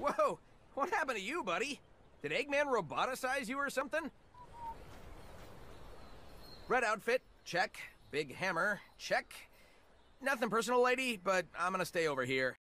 Whoa, what happened to you, buddy? Did Eggman roboticize you or something? Red outfit, check. Big hammer, check. Nothing personal, lady, but I'm gonna stay over here.